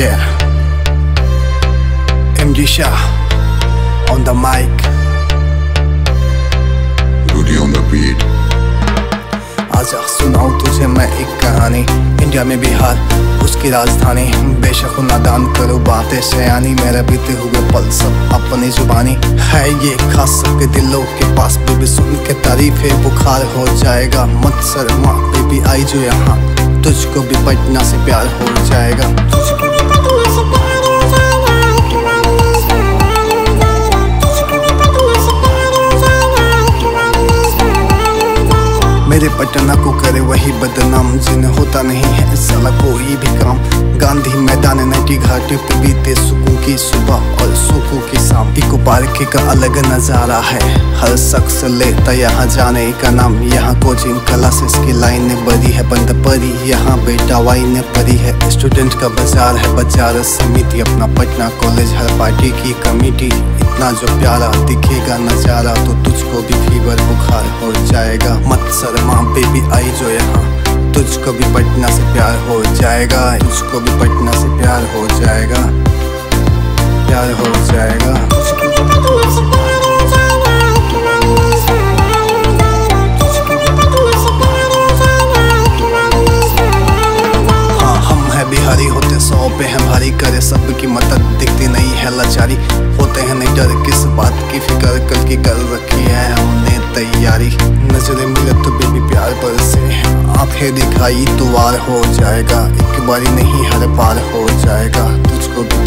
Yeah. MG Shah on the mic. Rudy on the beat. आजा सुनाऊं तुझे मैं एक कहानी। इंडिया में बिहार उसकी राजधानी। बेशक नादान करो बातें सयानी। मेरे बीते हुए पल सब अपनी जुबानी। है ये खास सबके दिलों के पास। बेबी सुन के तारीफ़ है बुखार हो जाएगा। मत शर्मा बेबी आई जो यहाँ। तुझको भी पटना से प्यार हो जाएगा। तुझको मेरे पटना को करे वही बदनाम। जिन्हें होता नहीं है साला कोई भी काम। गांधी मैदान नटी घाटी पे बीते सुकून की सुबह और सुकून की शाम। इको पार्क का अलग नज़ारा है। हर शख्स लेता यहाँ जाने का नाम। यहाँ कोचिंग क्लासेस की लाइन बड़ी है, बंद परी यहाँ बेटा वाइन परी है। स्टूडेंट का बाज़ार है, बाज़ार समिति अपना पटना कॉलेज, हर पार्टी की कमिटी। इतना जो प्यारा दिखेगा नज़ारा तो तुझको भी फीवर बुखार हो जाएगा। मत शर्मा बेबी आई जो यहाँ। तुझको भी पटना से प्यार हो जाएगा। तुझको भी पटना से प्यार हो जाएगा। प्यार हो जाएगा। सबकी मदद दिखती नहीं है लाचारी। होते हैं नहीं डर, किस बात की फ़िक्र कल की कर रखी है हमने तैयारी। नज़रें मिले तो बेबी प्यार पर से आँखें दिखाई तो वार हो जाएगा। एक बारी नहीं, हर पार हो जाएगा। तुझको भी